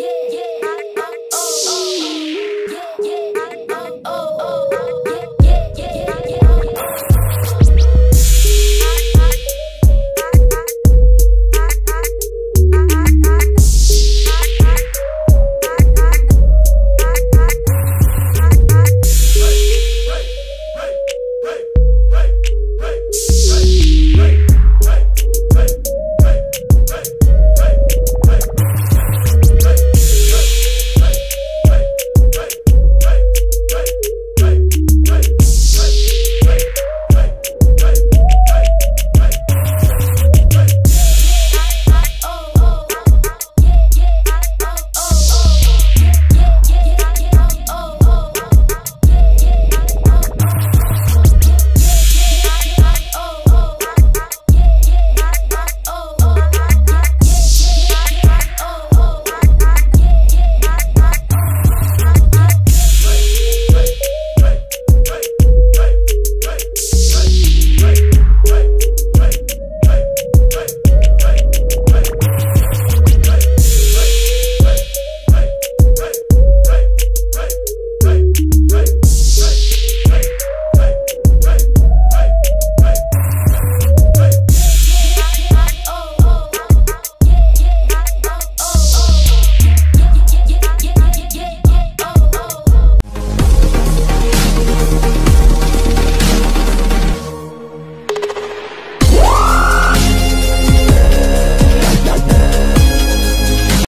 yeah, yeah.